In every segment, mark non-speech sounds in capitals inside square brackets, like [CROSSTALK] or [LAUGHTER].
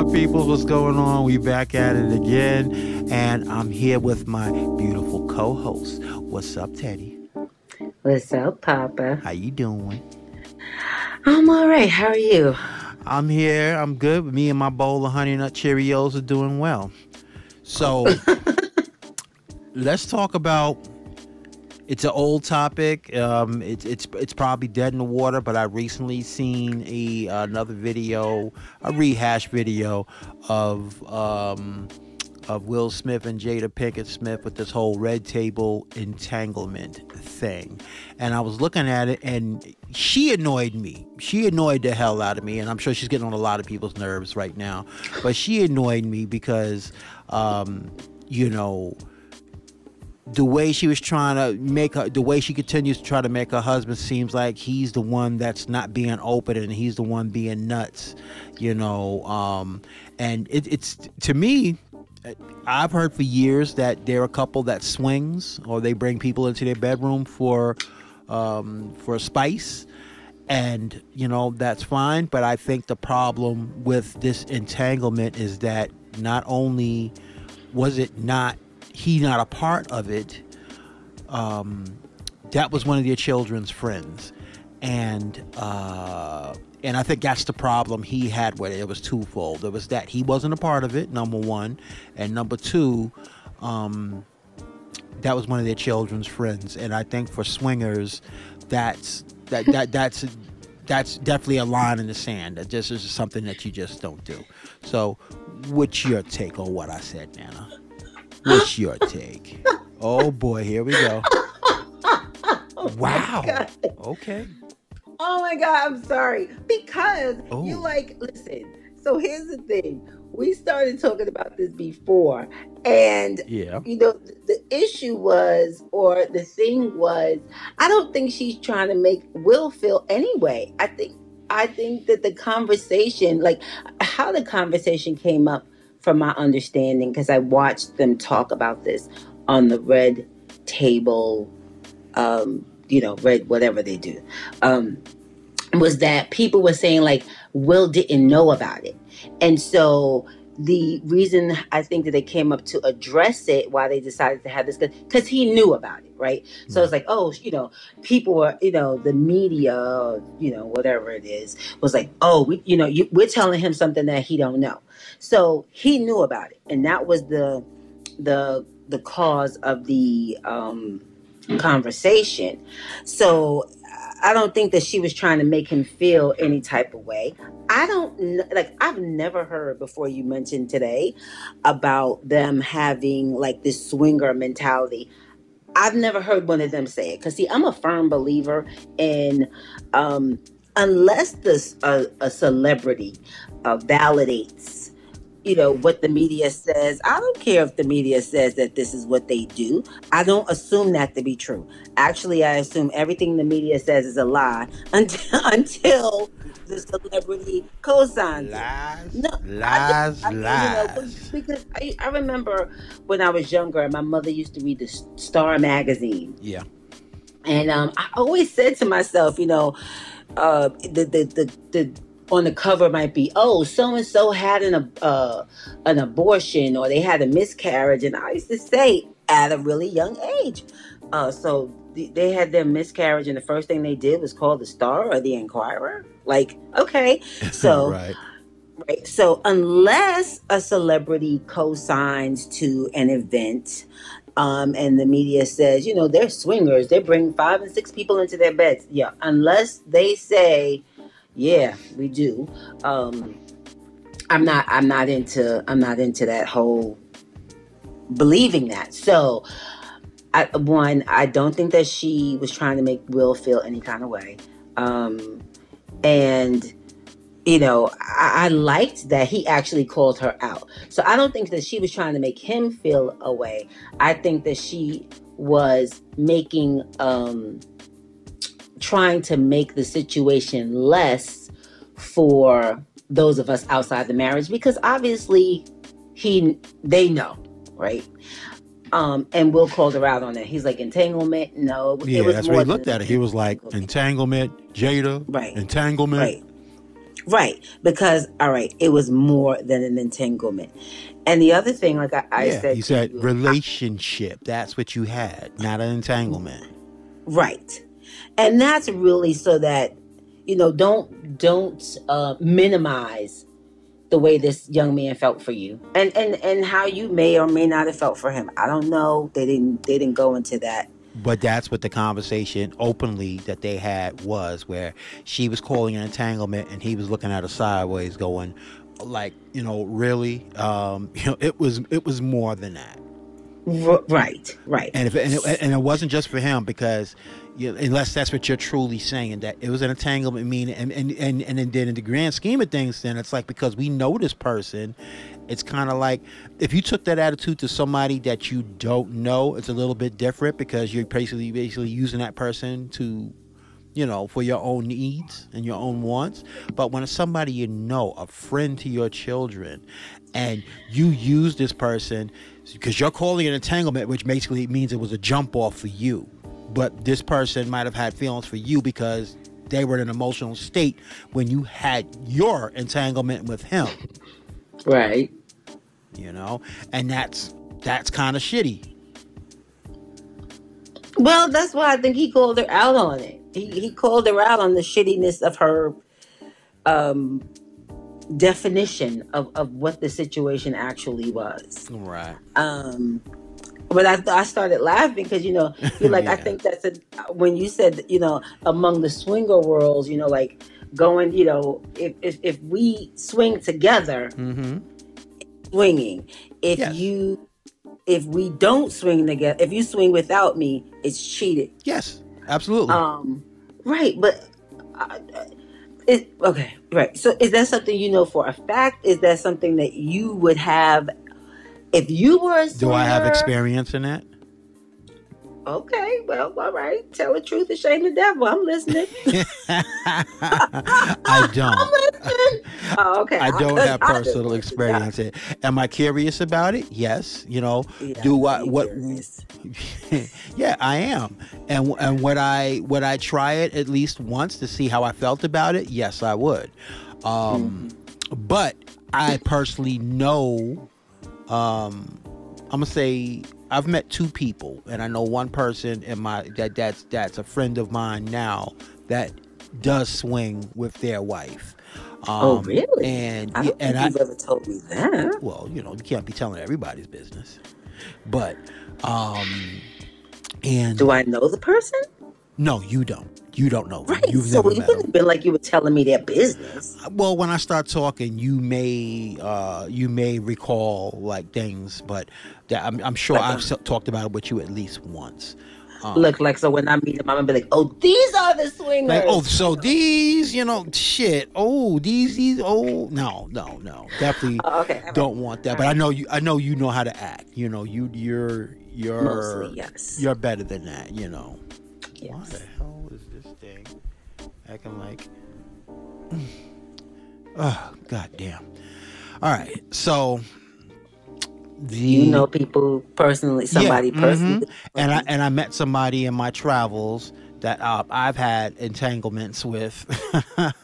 on, people? What's going on? We back at it again, and I'm here with my beautiful co-host. What's up, Teddy? What's up, Papa? How you doing? I'm all right. How are you? I'm here. I'm good. Me and my bowl of honey nut Cheerios are doing well. So [LAUGHS] let's talk about. It's an old topic. Um, it's it's it's probably dead in the water. But I recently seen a another video, a rehash video of um, of Will Smith and Jada Pinkett Smith with this whole red table entanglement thing. And I was looking at it and she annoyed me. She annoyed the hell out of me. And I'm sure she's getting on a lot of people's nerves right now. But she annoyed me because, um, you know, the way she was trying to make her, the way she continues to try to make her husband seems like he's the one that's not being open and he's the one being nuts, you know. Um, and it, it's to me, I've heard for years that they're a couple that swings or they bring people into their bedroom for um, for spice, and you know that's fine. But I think the problem with this entanglement is that not only was it not he not a part of it, um, that was one of their children's friends, and. Uh, and I think that's the problem he had with it. It was twofold. It was that he wasn't a part of it, number one, and number two, um, that was one of their children's friends. And I think for swingers, that's that that [LAUGHS] that's that's definitely a line in the sand. That just is something that you just don't do. So, what's your take on what I said, Nana? What's your take? Oh boy, here we go. [LAUGHS] Oh wow. Okay. Oh my God, I'm sorry. Because oh. you like, listen, so here's the thing. We started talking about this before. And, yeah. you know, the issue was, or the thing was, I don't think she's trying to make Will feel anyway. I think, I think that the conversation, like how the conversation came up from my understanding, because I watched them talk about this on the red table um, you know, red whatever they do, um, was that people were saying like Will didn't know about it. And so the reason I think that they came up to address it, why they decided to have this, because he knew about it, right? So it's like, oh, you know, people were, you know, the media, you know, whatever it is, was like, oh, we, you know, you, we're telling him something that he don't know. So he knew about it, and that was the the the cause of the um, conversation. So I don't think that she was trying to make him feel any type of way. I don't like I've never heard before you mentioned today about them having like this swinger mentality. I've never heard one of them say it cuz see I'm a firm believer in um unless this a, a celebrity uh, validates you know what the media says. I don't care if the media says that this is what they do. I don't assume that to be true. Actually i assume everything the media says is a lie [LAUGHS] until until the celebrity co-signs lies no, lies I, lies you know, because I, I remember when i was younger my mother used to read the star magazine. Yeah. And um, i always said to myself you know uh, the, the the the on the cover might be, oh, so and so had an uh, an abortion or they had a miscarriage, and I used to say at a really young age. Uh, so th- they had their miscarriage, and the first thing they did was call the Star or the Inquirer. Like, okay, [LAUGHS] so. right. Right. So unless a celebrity co-signs to an event, um, and the media says, you know, they're swingers, they bring five and six people into their beds. Yeah. Unless they say yeah, we do. Um, I'm not. I'm not into. I'm not into that whole believing that. So, I, one, I don't think that she was trying to make Will feel any kind of way. Um, and you know, I, I, liked that he actually called her out. So I don't think that she was trying to make him feel a way. I think that she was making um, trying to make the situation less for those of us outside the marriage because obviously he they know right um and will called her out on it he's like entanglement no yeah that's what he looked at it he was like entanglement jada right entanglement right Right. Because, all right, it was more than an entanglement. And the other thing, like I, I yeah, said, you to said you, relationship. That's what you had, not an entanglement. right. And that's really so that, you know, don't don't uh, minimize the way this young man felt for you. And and and how you may or may not have felt for him. I don't know. They didn't they didn't go into that. But that's what the conversation openly that they had was, where she was calling an entanglement and he was looking at her sideways, going, like, you know, really, um, [LAUGHS] you know, it was it was more than that. R- right right. And if and it, and it wasn't just for him because, unless that's what you're truly saying that it was an entanglement, meaning and and and and then in the grand scheme of things, then it's like because we know this person, it's kind of like if you took that attitude to somebody that you don't know, it's a little bit different because you're basically basically using that person to you know, for your own needs and your own wants. But when it's somebody you know, a friend to your children, and you use this person because you're calling it entanglement, which basically means it was a jump off for you. But this person might have had feelings for you because they were in an emotional state when you had your entanglement with him, right. You know, and that's that's kind of shitty. well that's why i think he called her out on it. He, he called her out on the shittiness of her um definition of, of what the situation actually was. Right. um but I, I started laughing because you know you're [LAUGHS] like I think that's a when you said you know among the swinger worlds you know like going you know if if, if we swing together Mm-hmm. swinging if Yes. you if we don't swing together if you swing without me it's cheated Yes. Absolutely. um right but uh, it, okay right so is that something you know for a fact is that something that you would have if you were a Do I have experience in that? Okay, well, all right. Tell the truth and shame the devil. I'm listening. [LAUGHS] [LAUGHS] I don't. I'm listening. Oh, okay. I don't I- have I personal to experience. in it. Am I curious about it? Yes. You know. Yeah, do I what? [LAUGHS] yeah, I am. And and would I would I try it at least once to see how I felt about it? Yes, I would. Um, But I personally know. Um, I'm gonna say I've met two people, and I know one person in my that that's that's a friend of mine now that does swing with their wife. Um, Oh, really? And I don't and I you've ever told me that. well, you know, you can't be telling everybody's business. But um and Do I know the person? no, you don't. You don't know. Right. You've so never it wouldn't have been like you were telling me their business. Well, when I start talking, you may uh you may recall like things, but that, I'm, I'm sure Like, I've um, talked about it with you at least once. Um, Look, like, so when I meet them, I'm to be like, oh, these are the swingers. like, oh, so these, you know, shit. Oh, these, these. Oh, no, no, no. Definitely Oh, okay. all right. don't want that. But I know you. I know you know how to act. You know, you, you're, you're, Mostly, yes. you're better than that. You know. Why the hell is this thing acting like? [SIGHS] Oh, god damn. All right, so the You know people personally, somebody yeah, mhm. personally. and I and I met somebody in my travels that uh, I've had entanglements with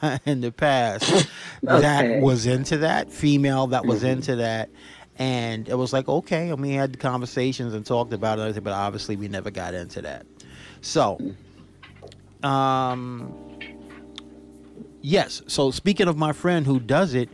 [LAUGHS] in the past [LAUGHS] Okay. that was into that female that was Mhm. into that. And it was like, okay, and we had conversations and talked about it, but obviously we never got into that. So, um, yes. So speaking of my friend who does it,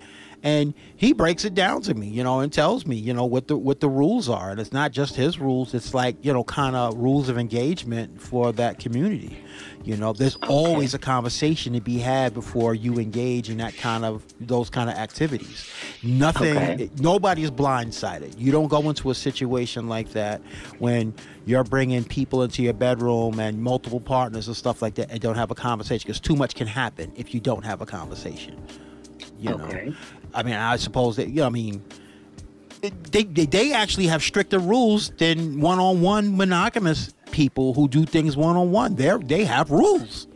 and he breaks it down to me, you know, and tells me, you know, what the what the rules are, and it's not just his rules. It's like you know, kind of rules of engagement for that community. You know, there's always a conversation to be had before you engage in that kind of those kind of activities. Nothing, Okay. nobody is blindsided. You don't go into a situation like that when you're bringing people into your bedroom and multiple partners and stuff like that, and don't have a conversation because too much can happen if you don't have a conversation. You know, I mean, I suppose that you know, I mean, they, they they actually have stricter rules than one-on-one monogamous people who do things one-on-one. They they have rules,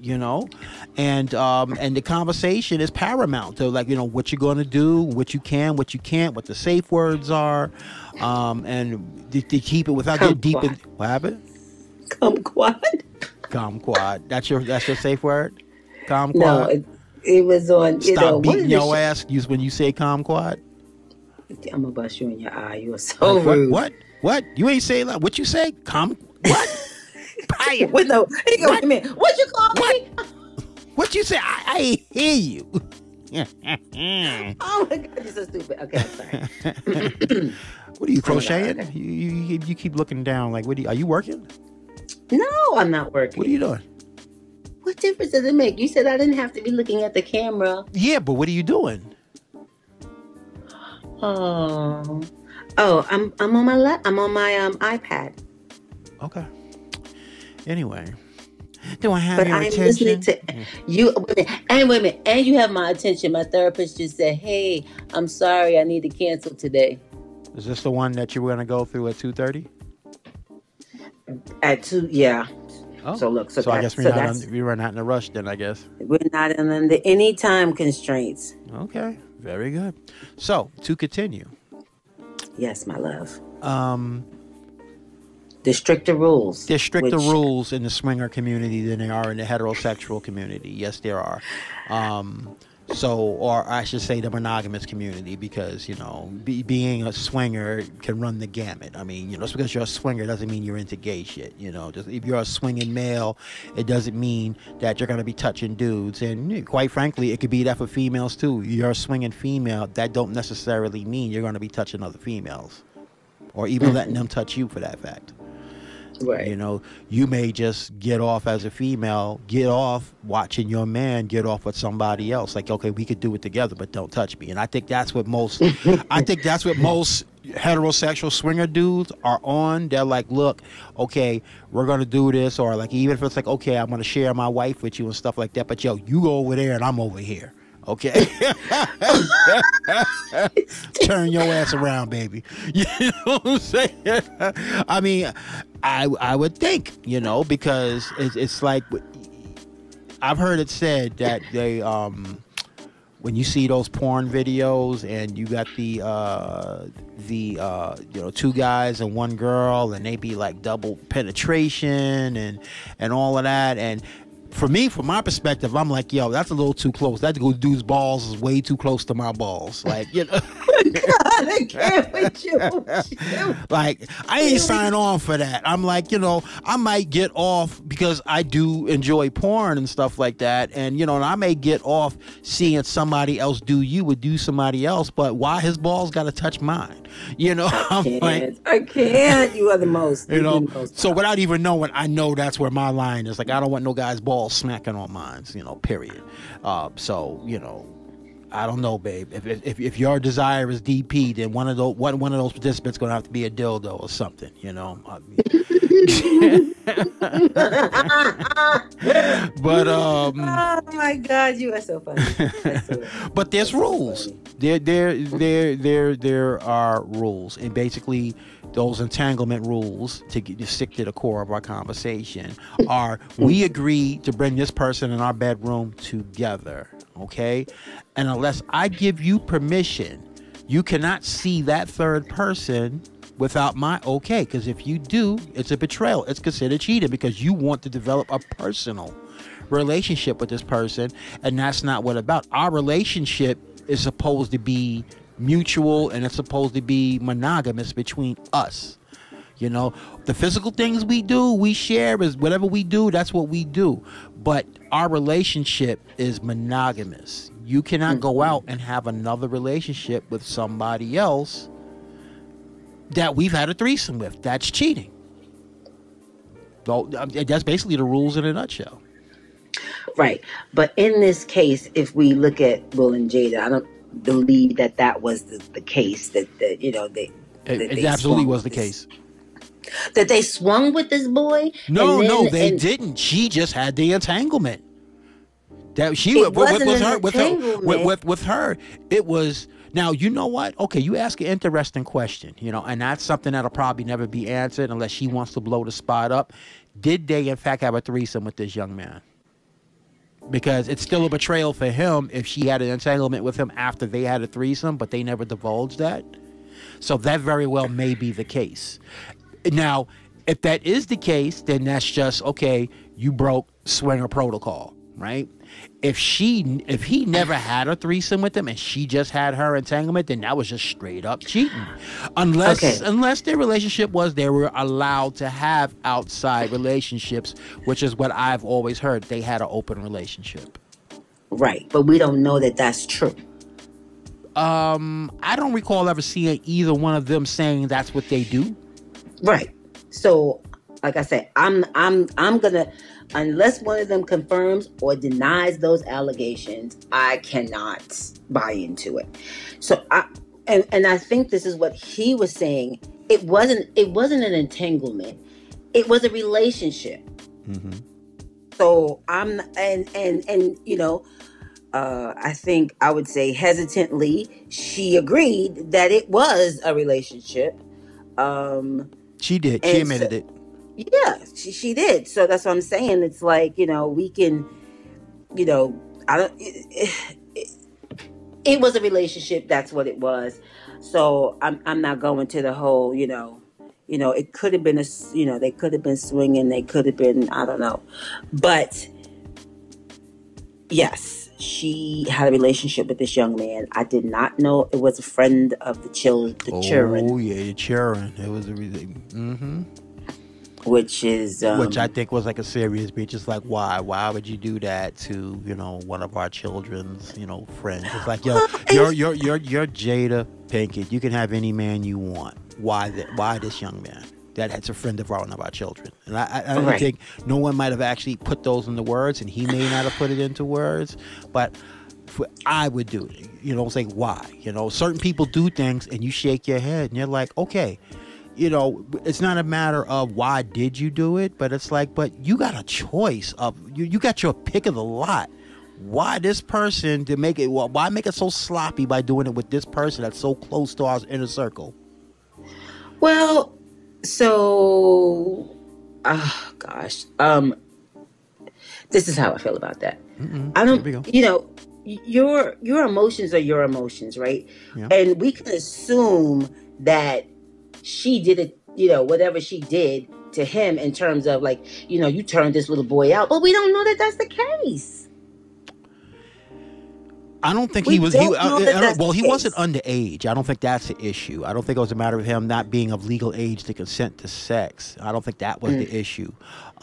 you know, and um and the conversation is paramount to like you know what you're going to do, what you can, what you can't, what the safe words are, um and to, to keep it without getting deep in. What happened? Kumquat? Kumquat. That's your that's your safe word. Kumquat. No, it, it was on. You Stop know, beating your this ass you- when you say kumquat. I'm gonna bust you in your eye. You are so Like, what? rude. What? What? You ain't say that. What you say? Cum? What? [LAUGHS] Fire. What no? He go, What? wait a minute. What you call What? me? What you say? I, I hear you. [LAUGHS] Oh my god, you're so stupid. Okay, I'm sorry. [LAUGHS] what are you crocheting? You, you, you keep looking down. Like, what? Are you, are you working? no, I'm not working. What are you doing? What difference does it make? You said I didn't have to be looking at the camera. Yeah, but what are you doing? Oh, oh, I'm I'm on my la- I'm on my um iPad, Okay. Anyway, do I have but your I'm attention? listening to you. Wait minute, and wait a minute, and you have my attention. My therapist just said, "Hey, I'm sorry, I need to cancel today Is this the one that you were gonna go through at two thirty? at two. Yeah. Oh, So look, so, so I that- guess we're so not that's on, we were not in a rush then. I guess. we're not under any time constraints. Okay, very good. So to continue, Yes, my love. um, The stricter rules. there's stricter which- rules in the swinger community than there are in the heterosexual community. Yes, there are. Um, so, or I should say, the monogamous community, because you know, be, being a swinger can run the gamut. I mean, you know, just because you're a swinger doesn't mean you're into gay shit. You know, just if you're a swinging male, it doesn't mean that you're gonna be touching dudes. And quite frankly, it could be that for females too. You're a swinging female, that don't necessarily mean you're gonna be touching other females, or even mm. letting them touch you for that fact. Right. You know, you may just get off as a female, get off watching your man get off with somebody else. Like, okay, we could do it together, but don't touch me. And I think that's what most, [LAUGHS] I think that's what most heterosexual swinger dudes are on. They're like, look, okay, we're gonna do this, or like even if it's like, okay, I'm gonna share my wife with you and stuff like that. But yo, you go over there and I'm over here. Okay, [LAUGHS] turn your ass around, baby. [LAUGHS] You know what I'm saying? I mean, I I would think, you know, because it's, it's like I've heard it said that they um when you see those porn videos and you got the uh the uh you know two guys and one girl and they be like double penetration and and all of that and for me, from my perspective, I'm like, yo, that's a little too close. That dude's balls is way too close to my balls. Like, you know, [LAUGHS] God, [LAUGHS] I can't with you. [LAUGHS] like I ain't sign on for that. I'm like, you know, I might get off because I do enjoy porn and stuff like that, and you know, and I may get off seeing somebody else do you would do somebody else, but why his balls got to touch mine? You know, [LAUGHS] I'm like, can't. I can't. You are the most. you know, You're the most. so without even knowing, I know that's where my line is. Like, I don't want no guy's balls smacking on mine. You know, period. Uh, so you know. I don't know, babe. If, if if your desire is DP, then one of those one, one of those participants gonna have to be a dildo or something, you know. I mean- [LAUGHS] but um, Oh my God, you are so funny. So- [LAUGHS] but there's so rules. funny. There, there, there, there, there are rules, and basically, those entanglement rules to, get, to stick to the core of our conversation are: we agree to bring this person in our bedroom together, okay? And unless I give you permission, you cannot see that third person without my okay. Because if you do, it's a betrayal. It's considered cheating because you want to develop a personal relationship with this person and that's not what about our relationship is supposed to be mutual and it's supposed to be monogamous between us you know? The physical things we do we share is whatever we do that's what we do. But our relationship is monogamous. You cannot go out and have another relationship with somebody else that we've had a threesome with. That's cheating. So um, that's basically the rules in a nutshell. Right. But in this case, if we look at Will and Jada, I don't believe that that was the, the case that, that you know they It, it absolutely was the this- case. That they swung with this boy. No, and no, they and- didn't. She just had the entanglement. That she It with, with, wasn't with her with her with, with with her. It was now. You know what? Okay, you ask an interesting question. You know, and that's something that'll probably never be answered unless she wants to blow the spot up. Did they in fact have a threesome with this young man? Because it's still a betrayal for him if she had an entanglement with him after they had a threesome, but they never divulged that. So that very well may be the case. Now, if that is the case, then that's just okay. You broke swinger protocol, right? If she, if he never had a threesome with them and she just had her entanglement, then that was just straight up cheating. Unless, Okay. unless their relationship was they were allowed to have outside relationships, which is what I've always heard. They had an open relationship. Right. But we don't know that that's true. Um, I don't recall ever seeing either one of them saying that's what they do. Right. So, like I said, I'm I'm I'm gonna unless one of them confirms or denies those allegations, I cannot buy into it. So I and, and I think this is what he was saying. It wasn't it wasn't an entanglement. It was a relationship. Mm-hmm. So I'm and and and you know, uh, I think I would say hesitantly she agreed that it was a relationship. Um, She did. She And admitted so- it. yeah, she she did. So that's what I'm saying. It's like you know we can, you know, I don't. It, it, it was a relationship. That's what it was. So I'm I'm not going to the whole you know, you know it could have been a, you know they could have been swinging. They could have been I don't know, but yes, she had a relationship with this young man. I did not know it was a friend of the children. The children, Oh yeah, the children. It was a mm-hmm. which is um, Which I think was like a serious breach. It's like, why? Why would you do that to you know one of our children's you know friends? It's like, yo, [GASPS] you're you're you're you're Jada Pinkett. You can have any man you want. Why that? Why this young man? That that's a friend of our one of our children, and I, I, I don't Right. think no one might have actually put those into words, and he may not have put it into words, but for, I would do it. You know, say why? You know, certain people do things, and you shake your head, and you're like, okay, you know, it's not a matter of why did you do it, but it's like, but you got a choice of you, you got your pick of the lot. Why this person to make it? Well, why make it so sloppy by doing it with this person that's so close to our inner circle? Well, so, oh gosh, um, this is how I feel about that. Mm-mm. I don't, you know, your your emotions are your emotions, right? Yeah. And we can assume that she did it, you know, whatever she did to him in terms of like, you know, you turned this little boy out, but we don't know that that's the case. I don't think We he was. He, I- I well, he wasn't case. underage. I don't think that's the issue. I don't think it was a matter of him not being of legal age to consent to sex. I don't think that was Mm. the issue.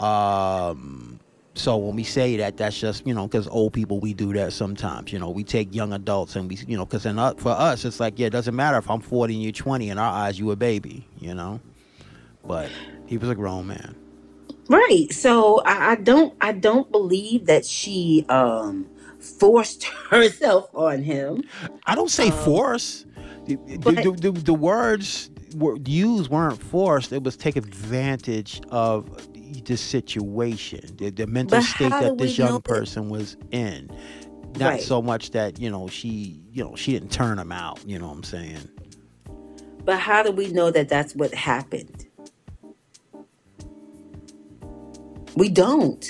Um, so when we say that, that's just you know because old people we do that sometimes. You know, we take young adults and we you know because for us it's like yeah, it doesn't matter if I'm 40 and you're 20. In our eyes, you a baby. You know, but he was a grown man. Right. So I, I don't I don't believe that she um forced [LAUGHS] herself on him. I don't say Um, force. The, the, the, the, words were used weren't forced. It was take advantage of the situation, the, the mental state that this young person was in. Not Right. so much that you know she, you know, she didn't turn him out. You know what I'm saying? But how do we know that that's what happened? We don't.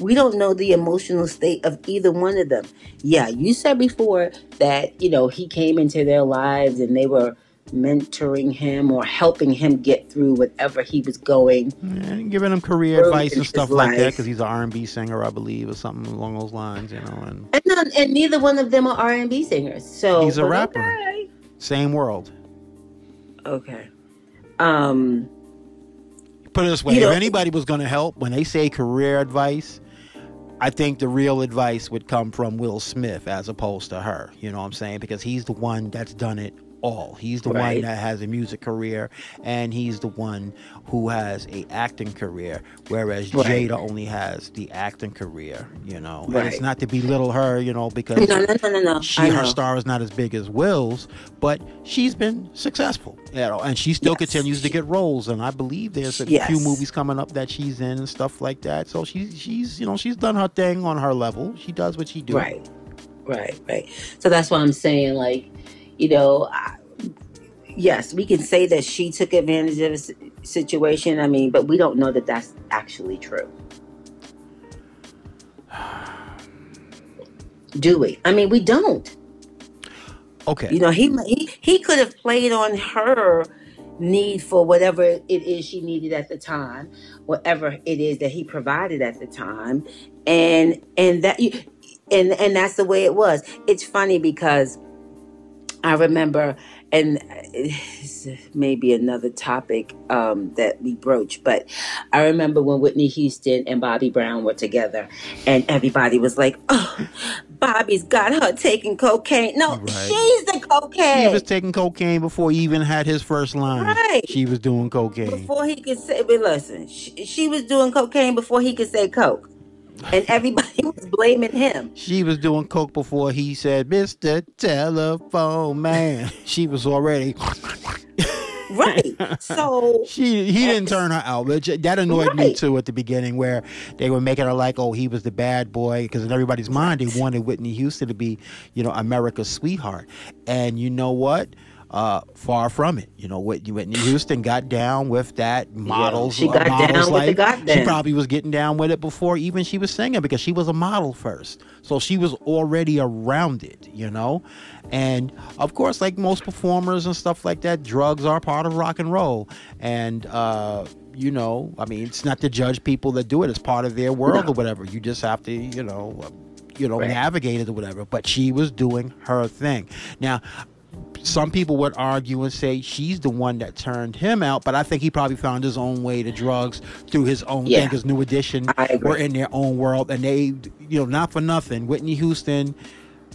We don't know the emotional state of either one of them. Yeah, you said before that, you know, he came into their lives and they were mentoring him or helping him get through whatever he was going. And giving him career advice and stuff like that because he's an R&B singer, I believe, or something along those lines. You know, and And none, and neither one of them are R&B singers. So He's a rapper. Okay. same world. okay. Um put it this way You know- if anybody was going to help when they say career advice i think the real advice would come from will smith as opposed to her. You know what i'm saying? Because he's the one that's done it all he's the one that has a music career and he's the one who has a acting career whereas Right. jada only has the acting career you know and it's not to belittle her you know because no no no no no. she I her know. star is not as big as Will's, but she's been successful, you know, and she still Yes. continues to get roles. And I believe there's a Yes. few movies coming up that she's in and stuff like that. So she's she's you know she's done her thing on her level. She does what she do. Right, right, right. So that's why I'm saying, like, you know, I, yes, we can say that she took advantage of the situation. I mean, but we don't know that that's actually true. [SIGHS] Do we? I mean, we don't. Okay. You know, he he he could have played on her need for whatever it is she needed at the time, whatever it is that he provided at the time, and and that you and and that's the way it was. It's funny because I remember, and it's maybe another topic um, that we broach, but I remember when Whitney Houston and Bobby Brown were together, and everybody was like, "Oh, Bobby's got her taking cocaine." No, Right. she's the cocaine. She was taking cocaine before he even had his first line. Right. She was doing cocaine. before he could say, but listen, she, she was doing cocaine before he could say coke, and everybody [LAUGHS] was blaming him. She was doing coke before he said, "Mr. Telephone Man." She was already. [LAUGHS] Right. So She he didn't turn her out, which that annoyed me too at the beginning, where they were making her like, oh, he was the bad boy, because in everybody's mind they wanted Whitney Houston to be, you know, America's sweetheart, and you know what? Uh, far from it. You know, Whitney, Whitney Houston got down with that models. she got models down with the goddamn. She probably was getting down with it before even she was singing because she was a model first, so she was already around it. You know, and of course, like most performers and stuff like that, drugs are part of rock and roll. And, uh, you know, I mean, it's not to judge people that do it. It's part of their world or whatever. You just have to, you know, you know, Right. navigate it or whatever. But she was doing her thing. Now, some people would argue and say she's the one that turned him out, but I think he probably found his own way to drugs through his own Yeah. thing. Because New Edition were in their own world, and they, you know, not for nothing. Whitney Houston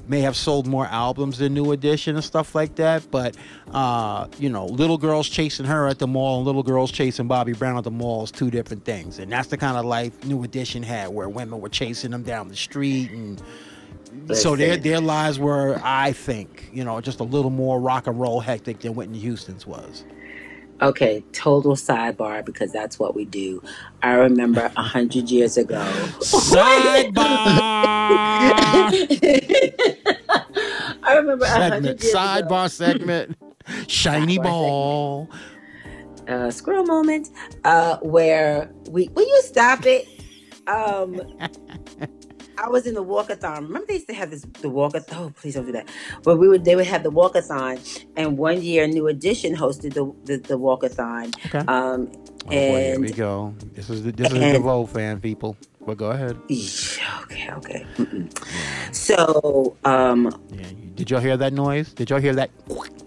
may have sold more albums than New Edition and stuff like that, but uh, you know, little girls chasing her at the mall and little girls chasing Bobby Brown at the mall is two different things, and that's the kind of life New Edition had, where women were chasing them down the street and. So their Listen. their lives were, I think, you know, just a little more rock and roll hectic than Whitney Houston's was. Okay, total sidebar because that's what we do. I remember a hundred years ago. Sidebar [LAUGHS] I remember a segment, hundred years sidebar segment, [LAUGHS] shiny Sidebar ball. ago, uh, squirrel moment, uh, where we will you stop it? Um, I was in the walkathon. Remember they used to have this the walkathon. Oh, please don't do that. But we would they would have the walkathon, and one year New Edition hosted the the, the walkathon. Okay. Um, Oh, boy, here we go. This is the, this is a and- DeVoe fan, people. But go ahead. Okay, okay. Mm-mm. So, um, Yeah, you- did y'all hear that noise? Did y'all hear that?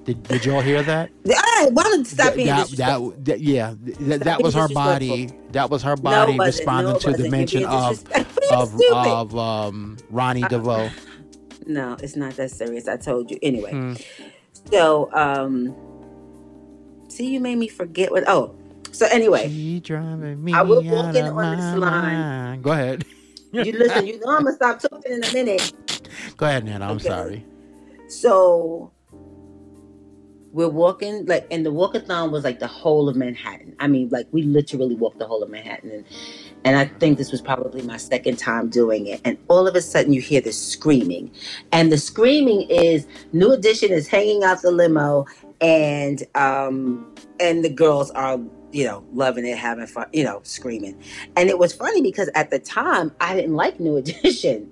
Did, did y'all hear that? [LAUGHS] I wanted to stop being that, that, that- yeah, that, that was her body. That was her body wasn't. responding No, to the mention of of of um, Ronnie Uh, DeVoe. No, it's not that serious. I told you. Anyway, Hmm. so um, see, you made me forget what. Oh, so anyway, She driving me I will out walk in on this line. mind. Go ahead. you listen. You know I'm gonna stop talking in a minute. [LAUGHS] Go ahead, Nana. I'm Okay. sorry. So we're walking like, and the walkathon was like the whole of Manhattan. I mean, like we literally walked the whole of Manhattan, and and I think this was probably my second time doing it. And all of a sudden, you hear this screaming, and the screaming is New Edition is hanging out the limo, and um and the girls are you know loving it, having fun, you know, screaming. And it was funny because at the time I didn't like New Edition.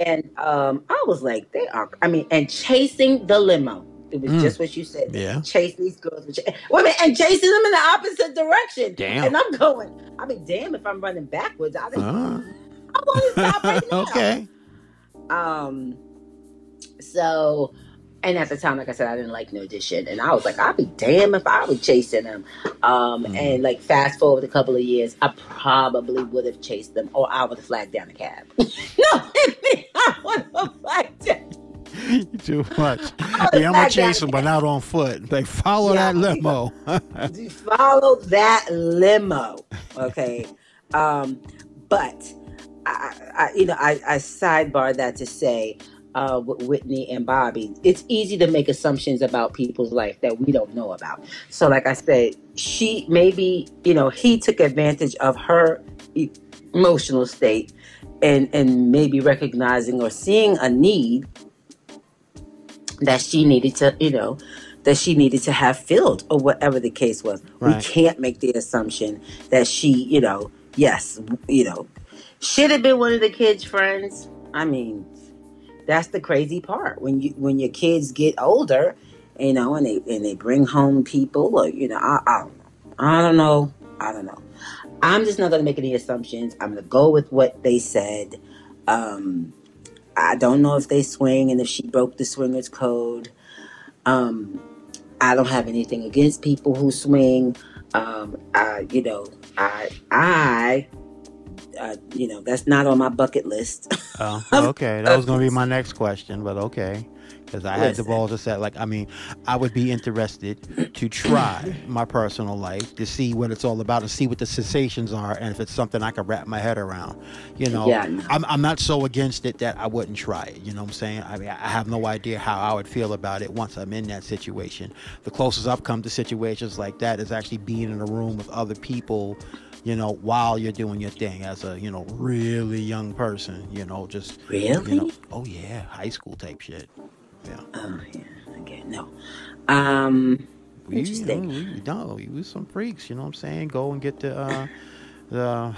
And um, I was like, they are. I mean, and chasing the limo. It was Mm. just what you said. Yeah. Chase these girls. with ch- minute, and chasing them in the opposite direction. Damn. And I'm going. I mean, damn, if I'm running backwards, I, Uh, I want to stop right [LAUGHS] now. okay. Um. So, and at the time, like I said, I didn't like New Edition, and I was like, I'd be damn if I was chasing them. Um. Mhm. And like, fast forward a couple of years, I probably would have chased them, or I would have flagged down the cab. [LAUGHS] no, [LAUGHS] I would have flagged down. [LAUGHS] Too much. Yeah, I'm gonna chase them, but not on foot. Like follow Yeah, that limo. follow that limo. Okay. Um, but I, I you know, I, I sidebar that to say, uh, with Whitney and Bobby, it's easy to make assumptions about people's life that we don't know about. So, like I said, she maybe, you know, he took advantage of her emotional state and and maybe recognizing or seeing a need that she needed to, you know, that she needed to have filled or whatever the case was. We can't make the assumption that she, you know, yes, you know, should have been one of the kids' friends. I mean, that's the crazy part when you when your kids get older, you know, and they and they bring home people, or you know, I, I don't know, I don't know, I don't know. I'm just not gonna make any assumptions. I'm gonna go with what they said. Um, I don't know if they swing and if she broke the swingers code. Um, I don't have anything against people who swing. Um, I, you know, I, I, uh, you know, that's not on my bucket list. Oh, [LAUGHS] okay. That was going to be my next question, but okay because I had the balls to set. Like, I mean, I would be interested to try my personal life to see what it's all about and see what the sensations are, and if it's something I can wrap my head around. You know, Yeah. I'm, I'm not so against it that I wouldn't try it. You know what I'm saying? I mean, I have no idea how I would feel about it once I'm in that situation. The closest I've come to situations like that is actually being in a room with other people. You know, while you're doing your thing as a you know really young person, you know, just Really? you know, oh yeah, high school type shit. Yeah. Oh yeah. Okay. No. Um. We, Interesting. You know, we, no, we was some freaks, you know what I'm saying? Go and get the, uh, the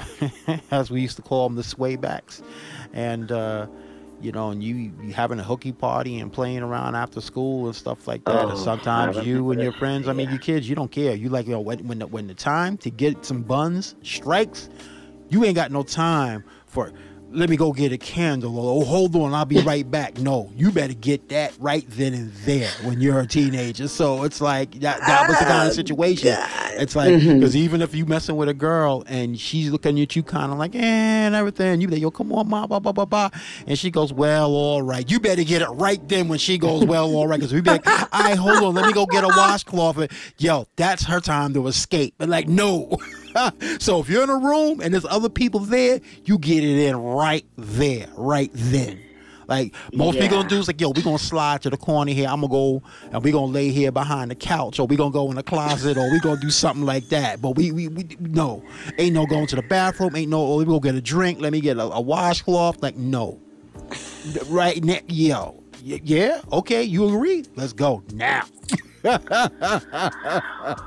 [LAUGHS] as we used to call them, the swaybacks. And, uh, you know, and you, you having a hooky party and playing around after school and stuff like that. Oh, and sometimes you and your friends, I mean, Yeah. you kids, you don't care. You like, you know, when, when, the, when the time to get some buns strikes, you ain't got no time for let me go get a candle or oh, hold on i'll be right back. No you better get that right then and there when you're a teenager. So it's like that, that was the kind of Oh, situation. God. it's like because even if you messing with a girl and she's looking at you kind of like eh, and everything you be like yo come on ma blah blah blah blah and she goes well all right. You better get it right then when she goes well all right because we be like all right hold on let me go get a washcloth. And yo that's her time to escape. But like no [LAUGHS] [LAUGHS] so if you're in a room and there's other people there, you get it in right there, right then. Like most people Yeah. gonna do is like, yo, we gonna slide to the corner here. I'm gonna go and we gonna lay here behind the couch, or we gonna go in the closet, or we gonna do something like that. But we we, we no, ain't no going to the bathroom, ain't no. Oh, let me go get a drink. Let me get a, a washcloth. Like no, right now, yo, yeah, okay, you agree? Let's go now. [LAUGHS]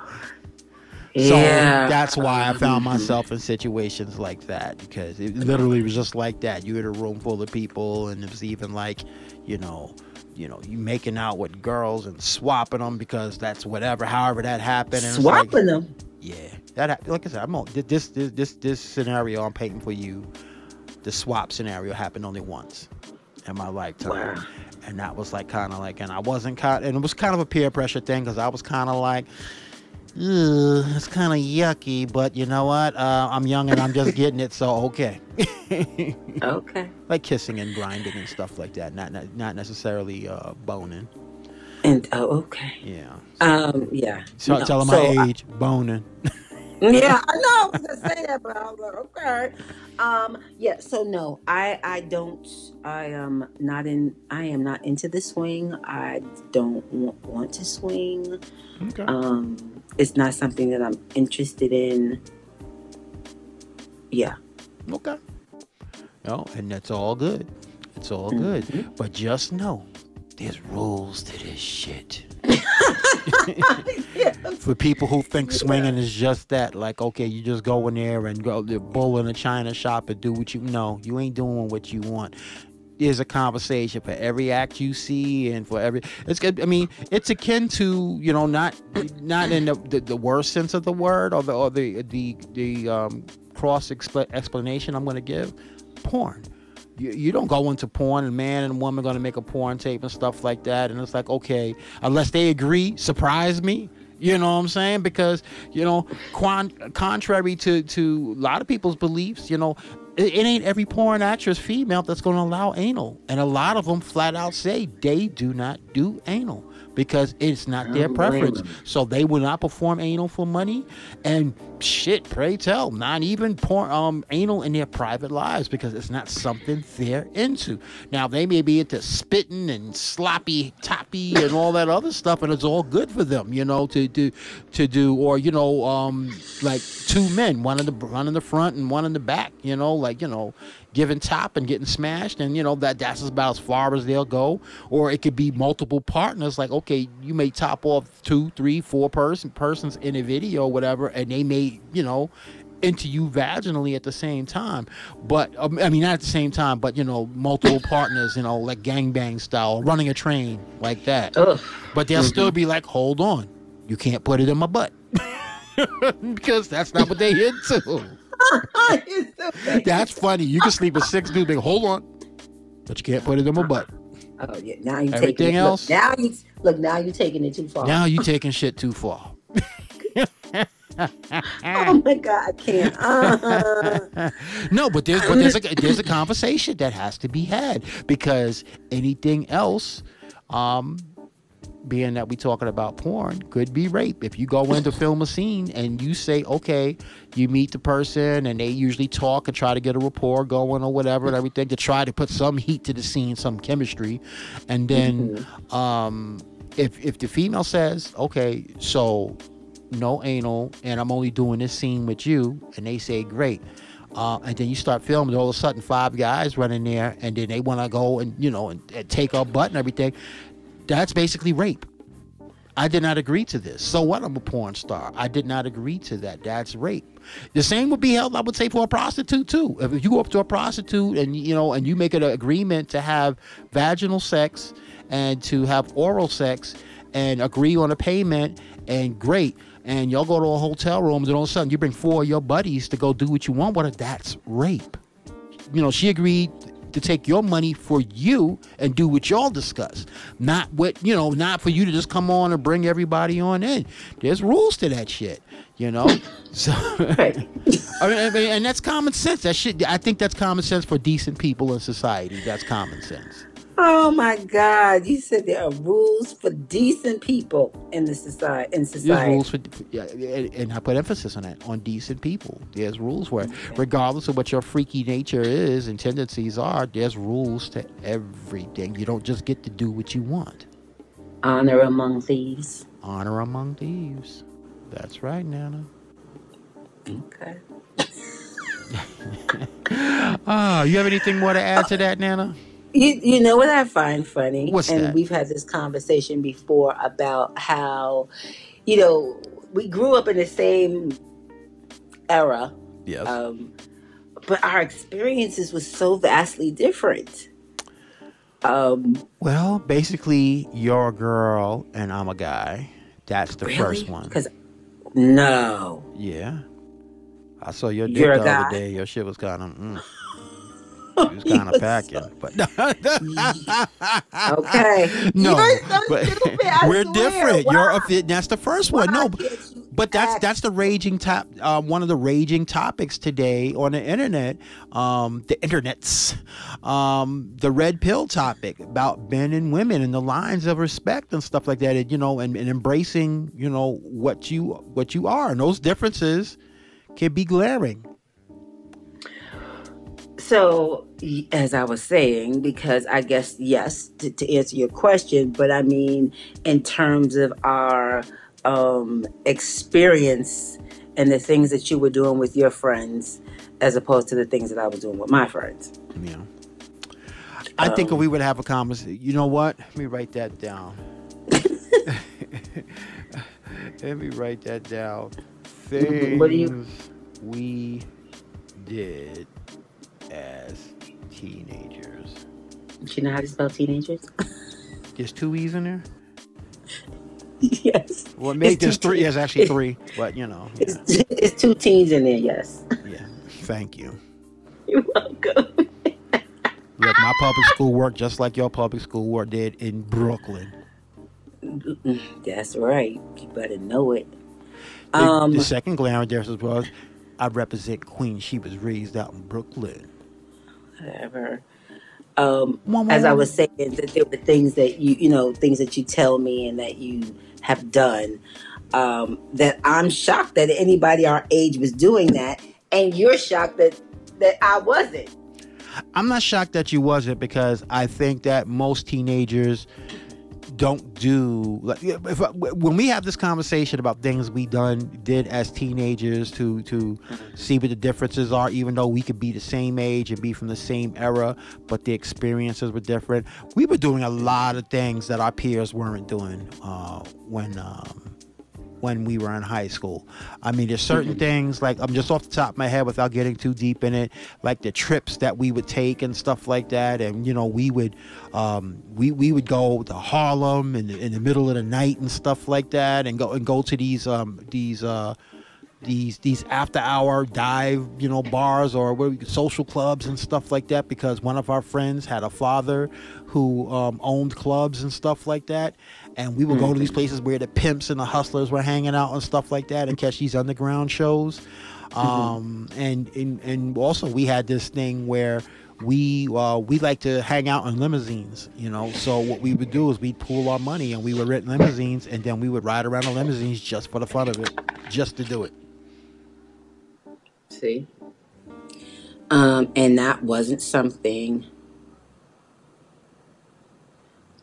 So yeah. that's why I found mm-hmm. myself in situations like that because it literally was just like that. You had a room full of people, and it was even like, you know, you know, you making out with girls and swapping them because that's whatever, however that happened. And it's like, Swapping them. yeah, that like I said, I'm on this this this this scenario I'm painting for you. The swap scenario happened only once in my lifetime, Wow. and that was like kind of like, and I wasn't caught, and it was kind of a peer pressure thing because I was kind of like. It's kind of yucky, but you know what? Uh, I'm young and I'm just getting it, so okay. [LAUGHS] Okay. like kissing and grinding and stuff like that, not not, not necessarily uh, boning. And oh, okay. Yeah. Um. Yeah. So No, tell them so my I- age, boning. [LAUGHS] yeah, [LAUGHS] I know. I was gonna say that, but I was like, okay. Um, yeah. So no, I I don't. I am not in. I am not into the swing. I don't want, want to swing. Okay. Um, it's not something that I'm interested in. Yeah. Okay. No, and that's all good. It's all good. Mm-hmm. But just know there's rules to this shit. [LAUGHS] [LAUGHS] For people who think swinging is just that, like, okay, you just go in there and go the bull in a china shop and do what you know. You ain't doing what you want. There's a conversation for every act you see, and for every. It's good. I mean, it's akin to you know not not in the, the, the worst sense of the word or the or the the the um, cross expl- explanation I'm going to give. Porn you, you don't go into porn and man and woman going to make a porn tape and stuff like that and it's like okay unless they agree surprise me you know what i'm saying because you know contrary to to a lot of people's beliefs you know it, ain't every porn actress female that's going to allow anal. And a lot of them flat out say they do not do anal because it's not their preference. so they will not perform anal for money. And shit pray tell not even porn um anal in their private lives because it's not something they're into. Now they may be into spitting and sloppy toppy and all that other stuff and it's all good for them you know to do to do or you know um like two men one in the one in the front and one in the back you know like you know giving top and getting smashed and you know that that's about as far as they'll go. Or it could be multiple partners like okay you may top off two three four person persons in a video or whatever and they may you know into you vaginally at the same time. But um, i mean not at the same time but you know multiple [LAUGHS] partners you know like gangbang style running a train like that. Ugh. but they'll still be like hold on you can't put it in my butt. [LAUGHS] Because that's not what they into [LAUGHS] so that's funny. You can sleep with six dudes. Big, hold on. but you can't put it in my butt. Oh yeah. Now you Everything taking it, else? Look, now you look. Now you're taking it too far. Now you're taking shit too far. [LAUGHS] oh my god, I can't. Uh, no, but there's but there's a there's a conversation that has to be had because anything else, um, being that we talking about porn, could be rape. If you go in to film a scene and you say, okay, you meet the person and they usually talk and try to get a rapport going or whatever and everything to try to put some heat to the scene, some chemistry, and then um, if if the female says, okay, so no anal, and I'm only doing this scene with you, and they say great. Uh, and then you start filming, all of a sudden five guys run in there, and then they want to go and you know and, and take our butt and everything. That's basically rape. I did not agree to this. So what? I'm a porn star. I did not agree to that. That's rape. The same would be held, I would say, for a prostitute too. If you go up to a prostitute and you know and you make an agreement to have vaginal sex and to have oral sex and agree on a payment and great and y'all go to a hotel room and all of a sudden you bring four of your buddies to go do what you want her, that's rape. You know, she agreed to take your money for you and do what y'all discuss. Not what, you know, not for you to just come on and bring everybody on in. There's rules to that shit, you know? [LAUGHS] So right. [LAUGHS] I mean, I mean, and that's common sense. That shit I think that's common sense for decent people in society. That's common sense. Oh my God! You said there are rules for decent people in the society. In There's society, rules for, yeah, and and I put emphasis on that on decent people. There's rules where, regardless of what your freaky nature is and tendencies are, there's rules to everything. You don't just get to do what you want. honor among thieves. Honor among thieves. That's right, Nana. Okay. [LAUGHS] Ah, you have anything more to add to that, Nana? You you know what I find funny, What's and that? we've had this conversation before about how, you know, we grew up in the same era, Yes. um, but our experiences was so vastly different. Um, well, basically, you're a girl and I'm a guy. That's the first one. Because no, Yeah. I saw your dick You're the other day. Your shit was kind of, mm. It was kind of packing, but [LAUGHS] okay. no, but stupid, we're swear. different. You're a fit. That's the first one. No, but that's act- that's the raging top. Uh, one of the raging topics today on the internet, um, the internets, um, the red pill topic about men and women and the lines of respect and stuff like that. And, you know, and, and embracing, you know, what you what you are, and those differences can be glaring. So, y- as I was saying, because I guess, yes, to, to answer your question, but I mean, in terms of our um, experience and the things that you were doing with your friends, as opposed to the things that I was doing with my friends. Yeah. I think if Um, we would have a conversation, you know what? Let me write that down. [LAUGHS] Let me write that down. Things [LAUGHS] What do you- we did as teenagers. Do you know how to spell teenagers? [LAUGHS] There's two E's in there? yes. Well, maybe It's there's three. T- There's actually three, but you know. Yeah. It's, it's two teens in there, yes. yeah. Thank you. You're welcome. [LAUGHS] Look, my public school worked just like your public school work did in Brooklyn. That's right. You better know it. The- Um, the second glaring difference was I represent Queen. She was raised out in Brooklyn. Whatever. Um, as I was saying, that there were things that you, you know, things that you tell me and that you have done. Um, that I'm shocked that anybody our age was doing that, and you're shocked that that I wasn't. I'm not shocked that you wasn't because I think that most teenagers don't do like if, when we have this conversation about things we done did as teenagers to to see what the differences are even though we could be the same age and be from the same era but the experiences were different we were doing a lot of things that our peers weren't doing uh, when um, when we were in high school. I mean, there's certain things like I'm just off the top of my head without getting too deep in it, like the trips that we would take and stuff like that. And you know, we would um, we we would go to Harlem in the, in the middle of the night and stuff like that, and go and go to these um, these uh, these these after hour dive you know bars or what we, social clubs and stuff like that because one of our friends had a father who um, owned clubs and stuff like that and we would go to these places where the pimps and the hustlers were hanging out and stuff like that and catch these underground shows um, and, and and also we had this thing where we uh, we like to hang out in limousines, you know. So what we would do is we'd pool our money and we would rent limousines, and then we would ride around the limousines just for the fun of it, just to do it. See? Um, and that wasn't something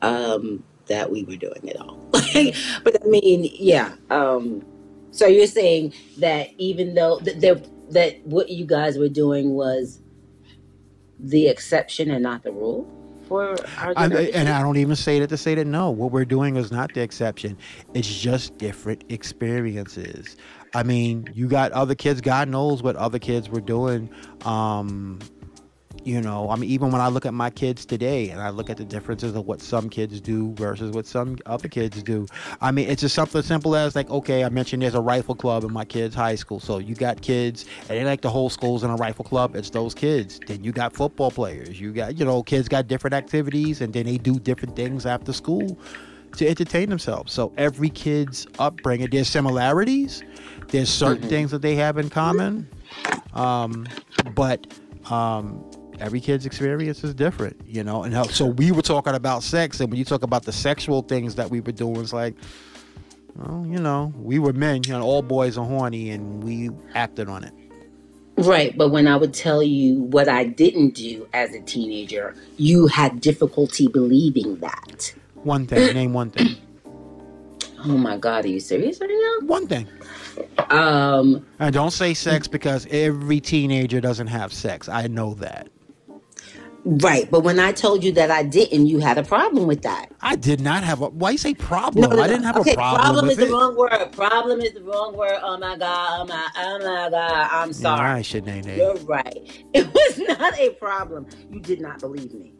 um that we were doing at all. [LAUGHS] but I mean, yeah. Um, so you're saying that even though that that that what you guys were doing was the exception and not the rule for our I, and I don't even say that to say that no, what we're doing is not the exception. It's just different experiences. I mean, you got other kids. God knows what other kids were doing. Um, you know, I mean, even when I look at my kids today and I look at the differences of what some kids do versus what some other kids do, I mean, it's just something simple as like, okay, I mentioned there's a rifle club in my kids' high school. So you got kids, and they like the whole school's in a rifle club. It's those kids. Then you got football players. You got, you know, kids got different activities, and then they do different things after school to entertain themselves. So every kid's upbringing, there's similarities. There's certain things that they have in common, um, but um, every kid's experience is different, you know. And how, so we were talking about sex, and when you talk about the sexual things that we were doing, it's like, well, you know, we were men, you know, all boys are horny, and we acted on it. Right, but when I would tell you what I didn't do as a teenager, you had difficulty believing that. One thing, name one thing. [GASPS] Oh my God, are you serious right One thing. Um, And don't say sex because every teenager doesn't have sex. I know that. Right, but when I told you that I didn't, you had a problem with that. I did not have a. Why you say problem? I didn't have okay, a problem, Problem is with the wrong word. Problem is the wrong word. Oh my God. Oh my. Oh my God. I'm Yeah, sorry. all right, Shanae. You're right. [LAUGHS] It was not a problem. You did not believe me.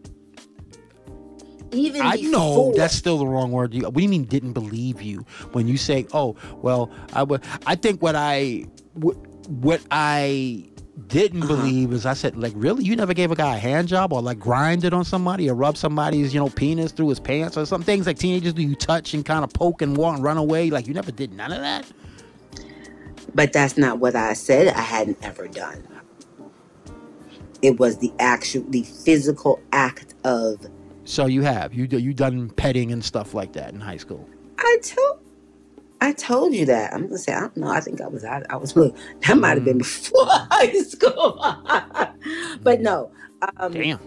Even I know that's still the wrong word. You, what do you mean didn't believe you when you say, "Oh, well, I would." I think what I what, what I didn't Uh-huh. believe is I said, like, really, you never gave a guy a hand job or like grinded on somebody or rubbed somebody's you know penis through his pants or some things like teenagers do. You touch and kind of poke and walk and run away. Like you never did none of that. But that's not what I said I hadn't ever done. It was the actual, the physical act of. So you have you do- you done petting and stuff like that in high school. I told, I told you that. I'm gonna say I don't know. I think I was. I, I was. Look, that might have been before [LAUGHS] high school. but no. Um, Damn.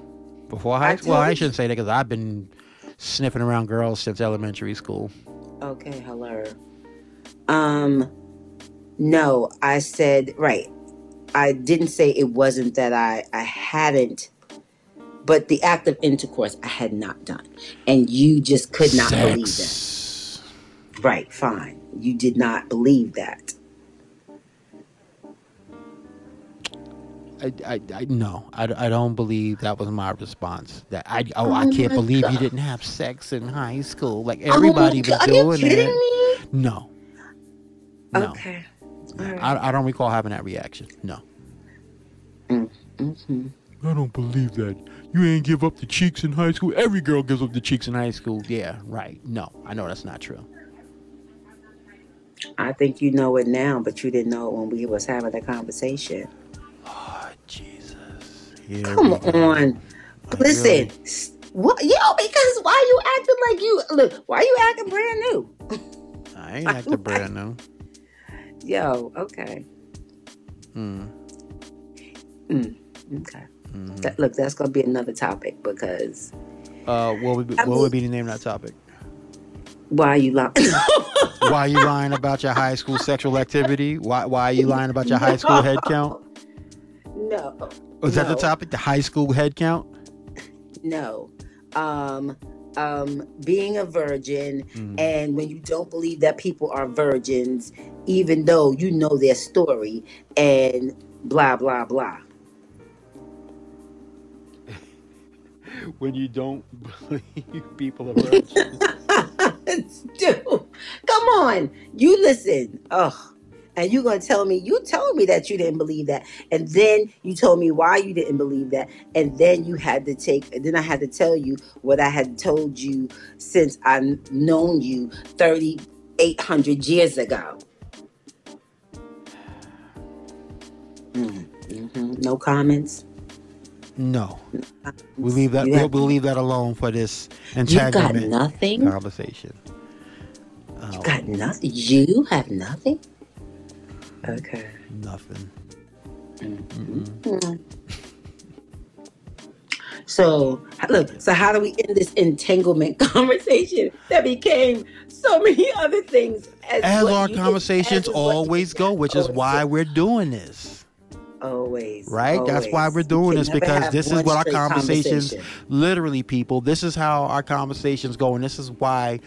Before high school, well, I shouldn't say that because I've been sniffing around girls since elementary school. Okay, hello. Um, no, I said right. I didn't say it wasn't that I I hadn't, but the act of intercourse I had not done, and you just could not believe that. Right, fine. You did not believe that. I, I, I no, I, I don't believe that was my response. That I oh, I Oh can't believe God. you didn't have sex in high school. Like Oh everybody was God, are you doing kidding it. me? No, no, Okay. All right. I, I don't recall having that reaction. No, Mm-hmm. I don't believe that. You ain't give up the cheeks in high school. Every girl gives up the cheeks in high school. Yeah, right. No, I know that's not true. I think you know it now, but you didn't know it when we was having the conversation. Oh Jesus! Here Come on. I Listen, really- what? Yo, because why you acting like you look? Why you acting brand new? I ain't acting brand new. Yo, okay, Mm, okay. mhm. That, look, that's gonna be another topic because Uh, what would be, I what would be the name of that topic? Why are you lying? [LAUGHS] Why are you lying about your high school sexual activity? Why Why are you lying about your high school head count? No, Was that the topic? The high school head count? no. Um, um, being a virgin, Mm. and when you don't believe that people are virgins, even though you know their story, and blah blah blah. [LAUGHS] When you don't [LAUGHS] believe people are virgins. Dude, come on, you listen. And you're gonna tell me you told me that you didn't believe that, and then you told me why you didn't believe that, and then you had to take, and then I had to tell you what I had told you since I've known you thirty eight hundred years ago. Mm-hmm. No comments. No, we leave that. We'll, we'll leave that alone for this entanglement you got nothing. conversation. You Um, got nothing. You have nothing. Okay. nothing. Mm. [LAUGHS] So look. So how do we end this entanglement [LAUGHS] conversation that became so many other things? As, As our you conversations as always go, which is why we're doing this. Always right? That's why we're doing this because this is what our conversations, conversation. literally, people. This is how our conversations go, and this is why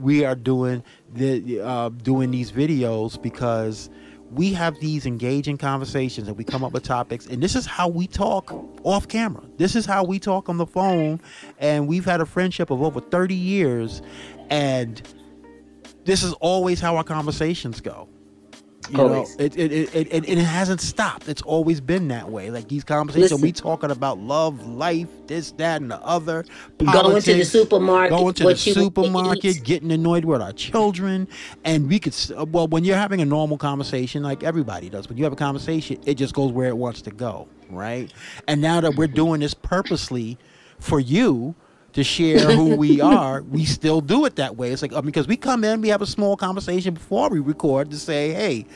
we are doing the uh, doing these videos because we have these engaging conversations and we come up with topics, and this is how we talk off camera. This is how we talk on the phone, and we've had a friendship of over thirty years, and this is always how our conversations go. You Always. know, it it, it, it, it it hasn't stopped. It's always been that way. Like these conversations, Listen. we talking about love, life, this, that, and the other. Going to the supermarket. Going to the you want to supermarket, getting annoyed with our children, and we could. Well, when you're having a normal conversation, like everybody does, when you have a conversation, it just goes where it wants to go, right? And now that we're doing this purposely for you to share who we [LAUGHS] are, we still do it that way. It's like uh, because we come in, we have a small conversation before we record to say, hey.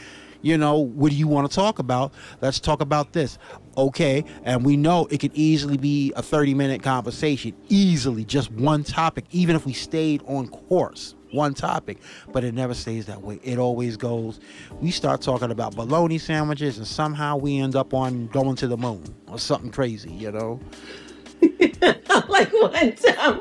You know, what do you want to talk about? Let's talk about this. Okay. And we know it could easily be a 30 minute conversation, easily, just one topic, even if we stayed on course, one topic. But it never stays that way. It always goes. We start talking about bologna sandwiches, and somehow we end up on going to the moon or something crazy, you know? [LAUGHS] like one time,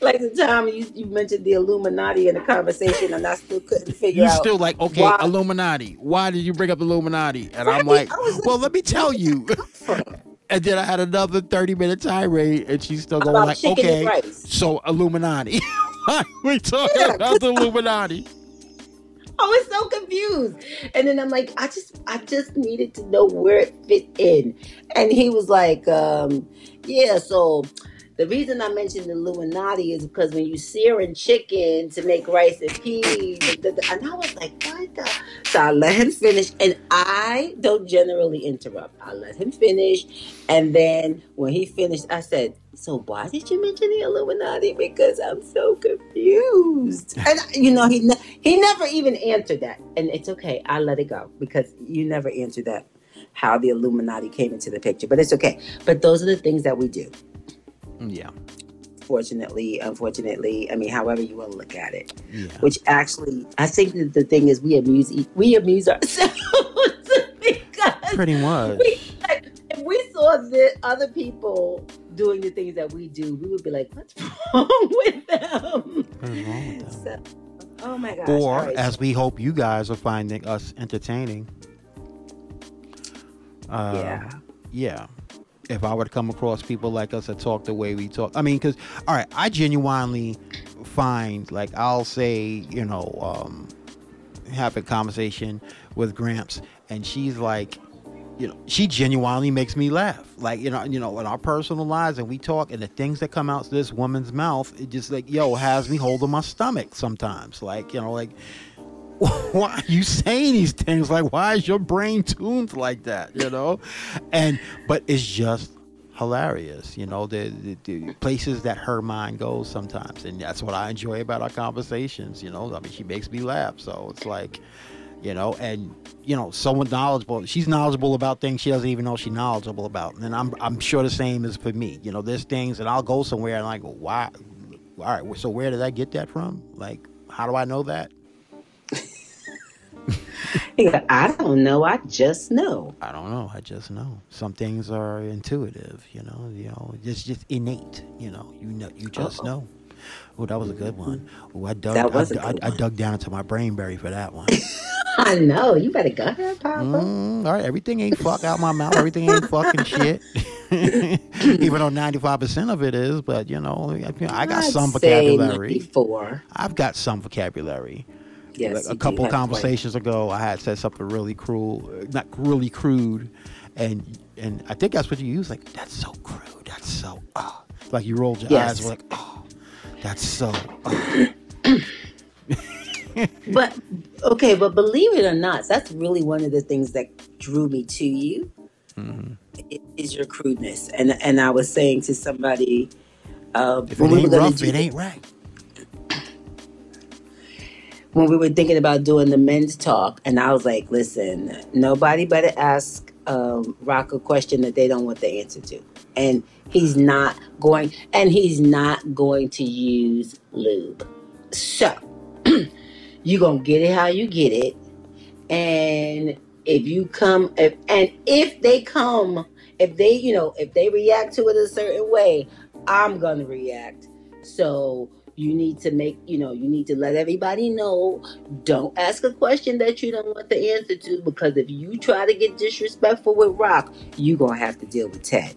like the time you, you mentioned the Illuminati in the conversation, and I still couldn't figure out. You out still like, okay, why. Illuminati. Why did you bring up Illuminati? And I'm like, like, well, let me tell you. [LAUGHS] And then I had another 30 minute tirade, and she's still going About like, okay, so Illuminati. [LAUGHS] Why are we talking Yeah, about the Illuminati? I was so confused. And then I'm like, I just I just needed to know where it fit in. And he was like, um, yeah, so the reason I mentioned the Illuminati is because when you searing chicken to make rice and peas, and I was like, what the? So I let him finish, and I don't generally interrupt. I let him finish, and then when he finished, I said, "So why did you mention the Illuminati? Because I'm so confused." And you know, he ne- he never even answered that, and it's okay. I let it go because you never answered that how the Illuminati came into the picture, but it's okay. But those are the things that we do. Yeah. Fortunately, unfortunately, I mean, however you want to look at it. Yeah. Which actually, I think that the thing is, we amuse we amuse ourselves [LAUGHS] because Pretty much. we, like, if we saw the other people doing the things that we do, we would be like, "What's [LAUGHS] wrong with them?" Wrong with them? So, oh my gosh! Or, right. as we hope you guys are finding us entertaining. Uh, yeah, yeah. If i were to come across people like us that talk the way we talk i mean because all right i genuinely find like i'll say you know um have a conversation with gramps and she's like you know she genuinely makes me laugh. Like you know you know in our personal lives and we talk and the things that come out of this woman's mouth it just like yo has me holding my stomach sometimes. Like you know like [LAUGHS] why are you saying these things? Like, why is your brain tuned like that? You know, and but it's just hilarious. You know, the, the, the places that her mind goes sometimes, and that's what I enjoy about our conversations. You know, I mean, she makes me laugh, so it's like, you know, and you know, someone knowledgeable. She's knowledgeable about things she doesn't even know she's knowledgeable about, and I'm I'm sure the same is for me. You know, there's things, and I'll go somewhere and I go, why? All right, so where did I get that from? Like, how do I know that? I don't know. I just know. I don't know. I just know. Some things are intuitive, you know. You know, it's just innate. You know, you know, you just Uh-oh. know. Oh, that was a good one. Oh, I dug. That was I, a good I, I dug down into my brainberry for that one. [LAUGHS] I know. You better go ahead, Papa. Mm, all right, everything ain't fuck out my mouth. Everything ain't fucking shit. [LAUGHS] Even though ninety five percent of it is, but you know, I, I got I'd some vocabulary. 94. I've got some vocabulary, Yes, like a couple have a point. conversations ago, I had said something really cruel, uh, not really crude, and and I think that's what you use. Like that's so crude. That's so oh. like you rolled your Yes. eyes. Like oh, that's so. Oh. [COUGHS] But okay, but believe it or not, that's really one of the things that drew me to you Mm-hmm. is your crudeness. And and I was saying to somebody uh, If it ain't rough, do it ain't right. When we were thinking about doing the men's talk, and I was like, listen, nobody better ask Rock a question that they don't want the answer to. And he's not going, and he's not going to use lube. So [CLEARS THROAT] you're gonna get it how you get it, and if you come, if, and if they come, if they, you know, if they react to it a certain way, I'm gonna react. So you need to make, you know, you need to let everybody know. Don't ask a question that you don't want the answer to, because if you try to get disrespectful with Rock, you're gonna have to deal with Ted.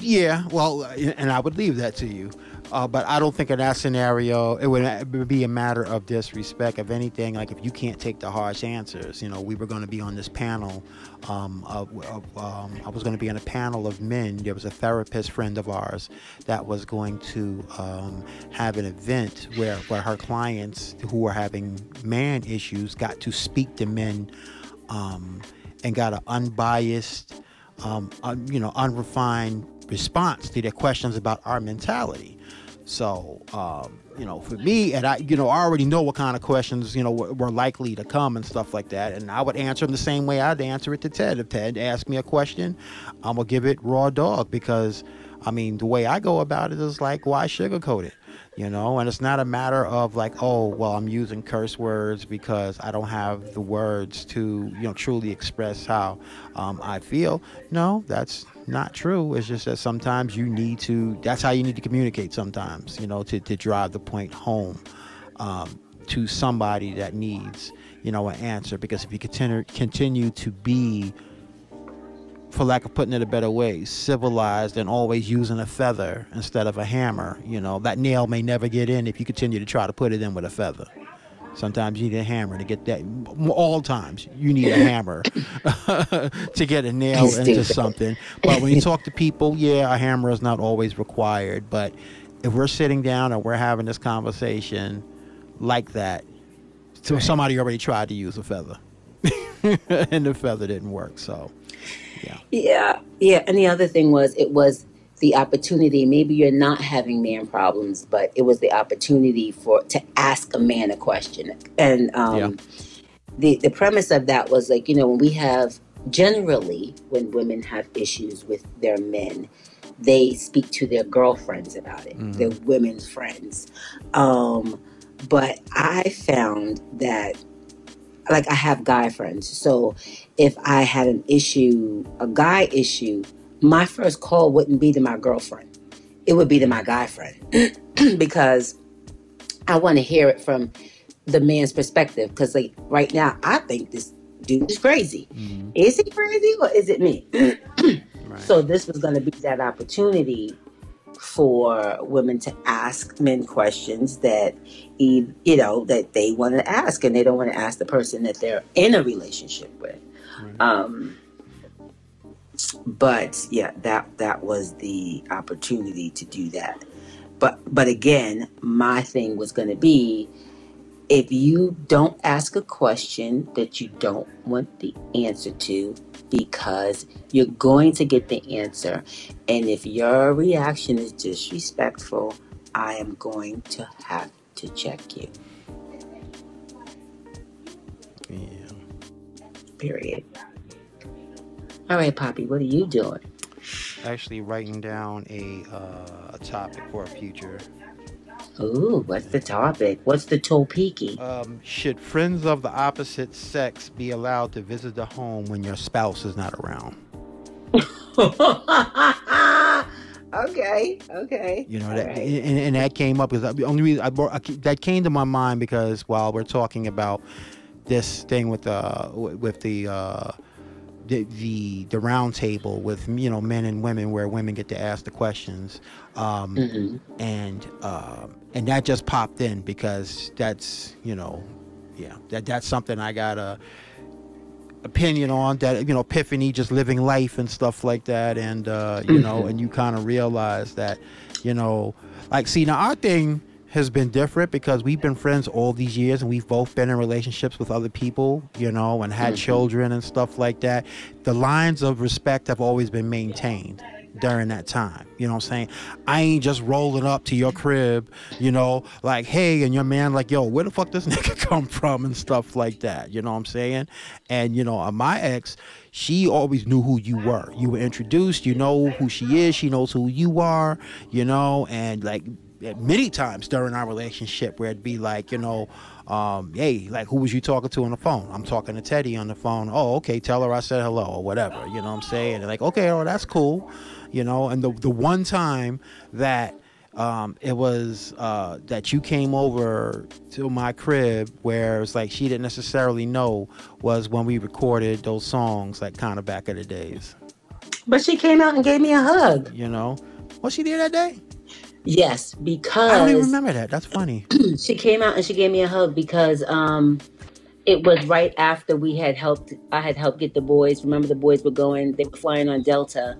Yeah, well, and I would leave that to you. Uh, but I don't think in that scenario it would would be a matter of disrespect. If anything, like if you can't take the harsh answers, you know, we were going to be on this panel. Um, um, I was going to be on a panel of men. There was a therapist friend of ours that was going to um, have an event where where her clients who were having man issues got to speak to men um, and got an unbiased, um, un, you know, unrefined response to their questions about our mentality. So, um, you know, for me, and I, you know, I already know what kind of questions, you know, were, were likely to come and stuff like that. And I would answer them the same way I'd answer it to Ted. If Ted asked me a question, I'm going to give it raw dog because, I mean, the way I go about it is like, why sugarcoat it? You know, and it's not a matter of like, oh, well, I'm using curse words because I don't have the words to, you know, truly express how um, I feel. No, that's not true. It's just that sometimes you need to, that's how you need to communicate sometimes, you know, to, to drive the point home um, to somebody that needs, you know, an answer. Because if you continue, continue to be, for lack of putting it a better way, civilized and always using a feather instead of a hammer, you know, that nail may never get in if you continue to try to put it in with a feather. Sometimes you need a hammer to get that. All times you need a hammer [LAUGHS] to get a nail into something. But when you [LAUGHS] talk to people, yeah, a hammer is not always required. But if we're sitting down and we're having this conversation like that, so somebody already tried to use a feather, [LAUGHS] and the feather didn't work. So, yeah. Yeah, yeah. And the other thing was, it was the opportunity. Maybe you're not having man problems, but it was the opportunity for to ask a man a question. And um, Yeah. the the premise of that was like, you know, when we have generally when women have issues with their men, they speak to their girlfriends about it, Mhm. their women's friends. Um, but I found that like I have guy friends. So if I had an issue, a guy issue, my first call wouldn't be to my girlfriend. It would be to my guy friend [CLEARS THROAT] because I want to hear it from the man's perspective. Because like right now, I think this dude is crazy. Mhm. Is he crazy or is it me? [CLEARS THROAT] Right. So this was going to be that opportunity for women to ask men questions that you know that they want to ask and they don't want to ask the person that they're in a relationship with. Right. Um, but yeah, that that was the opportunity to do that. But but again, my thing was going to be if you don't ask a question that you don't want the answer to because you're going to get the answer and if your reaction is disrespectful, I am going to have to check you. yeah. Period. All right, Poppy, what are you doing? Actually, writing down a uh, a topic for a future. Ooh, what's the topic? What's the topiki? Um, should friends of the opposite sex be allowed to visit the home when your spouse is not around? [LAUGHS] okay, okay. You know that, right. and, and that came up because the only reason I, brought, I that came to my mind because while we're talking about this thing with the with the uh, the, the the round table with you know men and women where women get to ask the questions, um, Mhm. and um and that just popped in because that's you know yeah. That that's something I got a opinion on. That you know, epiphany, just living life and stuff like that, and uh, you know, and you kind of realize that, you know, like see now our thing has been different because we've been friends all these years and we've both been in relationships with other people, you know, and had children and stuff like that. The lines of respect have always been maintained during that time. You know what I'm saying? I ain't just rolling up to your crib, you know, like, hey, and your man like, yo, where the fuck this [LAUGHS] nigga come from and stuff like that. You know what I'm saying? And, you know, uh, my ex, she always knew who you were. You were introduced, you know who she is, she knows who you are, you know, and like many times during our relationship where it'd be like, you know, um, hey, like who was you talking to on the phone? I'm talking to Teddy on the phone. Oh, okay, tell her I said hello or whatever. You know what I'm saying? And like, okay, oh, that's cool. You know, and the the one time that um, it was uh, that you came over to my crib where it's like she didn't necessarily know was when we recorded those songs like kind of back in the days. But she came out and gave me a hug. you know? Was she there that day? Yes, because i don't even remember that. That's funny. [CLEARS THROAT] She came out and she gave me a hug because um it was right after we had helped I had helped get the boys. Remember the boys were going they were flying on Delta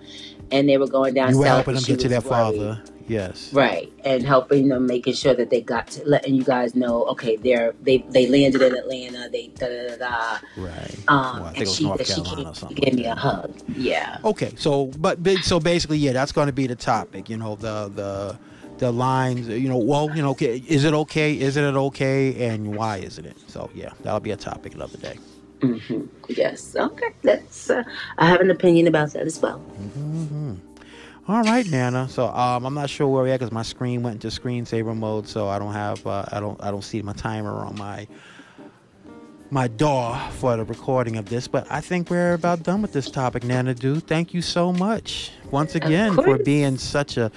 and they were going down you were south. helping them get to their worried. father yes Right. And helping them making sure that they got to letting you guys know, okay, they're they they landed in Atlanta, they da da da da. right Um well, i think and it was she north carolina she gave like me a hug. Yeah. Okay, so but but- so basically, yeah, that's going to be the topic. You know, the the the lines. You know, well, you know, okay, is it okay? Isn't it okay? And why isn't it? So yeah, that'll be a topic another day. Hmm Yes. Okay. That's uh, I have an opinion about that as well. hmm All right, Nana. So um, I'm not sure where we're at because my screen went into screensaver mode, so I don't have uh, I don't I don't see my timer on my my DAW for the recording of this. But I think we're about done with this topic, Nana. Do thank you so much once again for being such a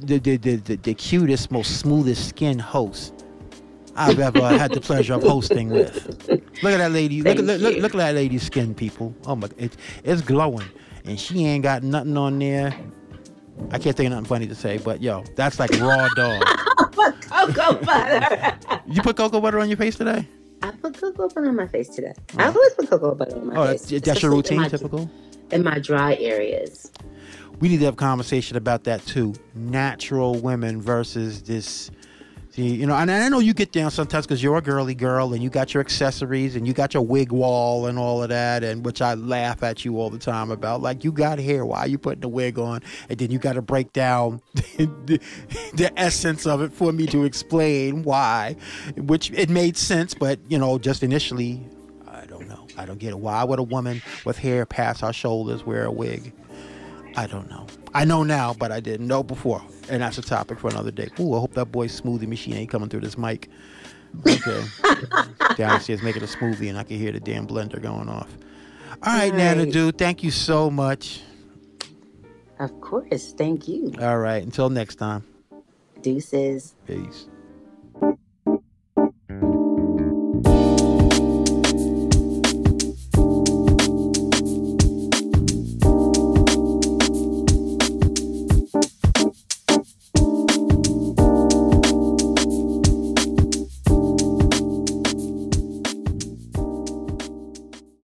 the the, the, the, the cutest, most smoothest skin host. I've ever had the pleasure of hosting with. [LAUGHS] Look at that lady. Look, at look, look, look at that lady's skin, people. Oh my, it, it's glowing, and she ain't got nothing on there. I can't think of nothing funny to say, but yo, that's like raw dog. [LAUGHS] But cocoa butter. [LAUGHS] You put cocoa butter on your face today? I put cocoa butter on my face today. I oh. always put cocoa butter on my Oh, face. that's, that's your especially in routine, my- typical. in my dry areas. We need to have a conversation about that too. Natural women versus this. You know, and I know you get down sometimes because you're a girly girl and you got your accessories and you got your wig wall and all of that, and which I laugh at you all the time about. Like, you got hair, why are you putting the wig on? And then you got to break down [LAUGHS] the, the essence of it for me to explain why, which it made sense, but you know, just initially, I don't know. I don't get it. Why would a woman with hair past her shoulders wear a wig? I don't know. I know now, but I didn't know before. And that's a topic for another day. Ooh, I hope that boy's smoothie machine ain't coming through this mic. Okay. [LAUGHS] Downstairs making a smoothie and I can hear the damn blender going off. All right, Nana dude, thank you so much. Of course. Thank you. All right, until next time. Deuces. Peace.